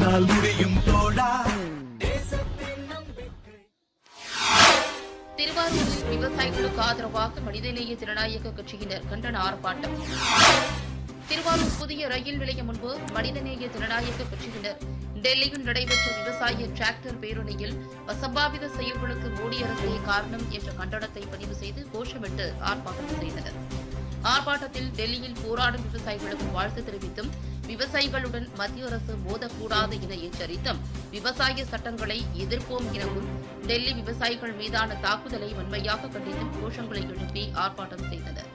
உன்னால் முடியும் தோழா திருவாரூரில் விவசாயிகளுக்கு ஆதரவாக மனிதநேய ஜனநாயக கட்சியினர் கண்டன ஆர்ப்பாட்டம். திருவாரூர் புதிய ரயில் நிலையம் முன்பு மனிதநேய ஜனநாயக கட்சியினர் டெல்லியில் நடைபெற்ற விவசாய டிராக்டர் பேரணியில் அசம்பாவித செயல்களுக்கு மோடி அரசே காரணம் என்ற கண்டனத்தை பதிவு செய்து கோஷமிட்டு ஆர்ப்பாட்டம் செய்தனர். ஆர்ப்பாட்டத்தில் டெல்லியில் போராடும் விவசாயிகளுக்கு வாழ்த்து தெரிவித்தும் விவசாயிகளுடன் மத்திய அரசு மோதக்கூடாது என எச்சரித்தும் விவசாய சட்டங்களை எதிர்ப்போம் எனவும் டெல்லி விவசாயிகள் மீதான தாக்குதலை வன்மையாக கண்டித்தும் கோஷங்களை எழுப்பி ஆர்ப்பாட்டம் செய்தனர்.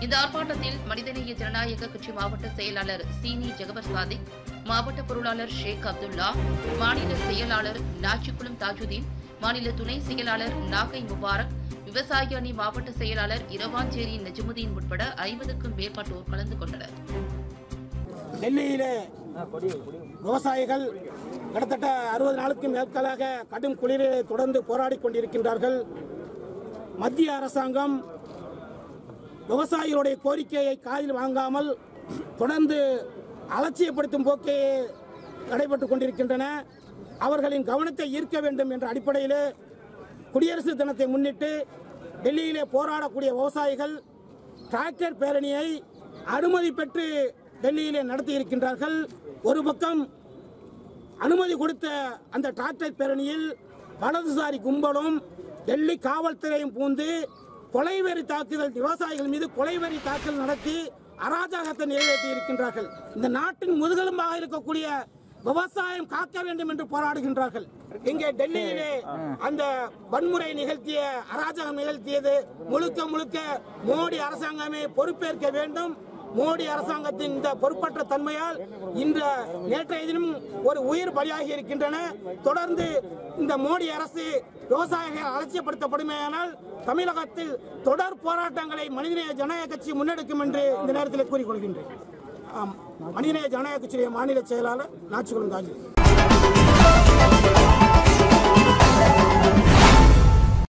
இந்த ஆர்ப்பாட்டத்தில் மனிதநேய ஜனநாயக கட்சி மாவட்ட செயலாளர் சீனி ஜெகபர் சாதிக் மாவட்ட பொருளாளர் ஷேக் அப்துல்லா மாநில செயலாளர் நாச்சிக்குளம் தாஜுதீன் மாநில துணை செயலாளர் நாகை முபாரக் விவசாய அணி மாவட்ட செயலாளர் இரவாஞ்சேரி நஜமுதீன் உட்பட ஐம்பதுக்கும் மேற்பட்டோர் கலந்து கொண்டனர். டெல்லியிலே விவசாயிகள் கிட்டத்தட்ட அறுபது நாளுக்கு மேற்களாக கடும் குளிரை தொடர்ந்து போராடி கொண்டிருக்கின்றார்கள். மத்திய அரசாங்கம் விவசாயிகளுடைய கோரிக்கையை காதில் வாங்காமல் தொடர்ந்து அலட்சியப்படுத்தும் போக்கே நடைபெற்றுக் கொண்டிருக்கின்றன. அவர்களின் கவனத்தை ஈர்க்க வேண்டும் என்ற அடிப்படையிலே குடியரசு தினத்தை முன்னிட்டு டெல்லியிலே போராடக்கூடிய விவசாயிகள் டிராக்டர் பேரணியை அனுமதி பெற்று டெல்லியிலே நடத்தி இருக்கின்றார்கள் ஒரு பக்கம் அனுமதி கொடுத்த அந்த டிராக்டர் பேரணியில் வலதுசாரி கும்பலும் டெல்லி காவல்துறையும் பூந்து கொலைவெறி தாக்குதல் விவசாயிகள் மீது கொலைவெறி தாக்குதல் நடத்தி அராஜகத்தை நிறைவேற்றி இருக்கின்றார்கள் இந்த நாட்டின் முதுகெலும்பாக இருக்கக்கூடிய விவசாயம் காக்க வேண்டும் என்று போராடுகின்றார்கள். இங்கே டெல்லியிலே அந்த வன்முறை நிகழ்த்திய அராஜகம் நிகழ்த்தியது. முழுக்க முழுக்க மோடி அரசாங்கமே பொறுப்பேற்க வேண்டும். மோடி அரசாங்கத்தின் இந்த பொறுப்பற்ற தன்மையால் இந்த நேற்றைய தினம் ஒரு உயிர் பலியாகி இருக்கின்றன. தொடர்ந்து இந்த மோடி அரசு விவசாயிகள் அலட்சியப்படுத்தப்படுமேயானால் தமிழகத்தில் தொடர் போராட்டங்களை மனிதநேய ஜனநாயக கட்சி முன்னெடுக்கும் என்று இந்த நேரத்தில் கூறிக்கொள்கின்றேன். ஆமாம். மனிதநேய ஜனநாயக கட்சியுடைய மாநில செயலாளர் நாச்சிக்குளம் தாஜி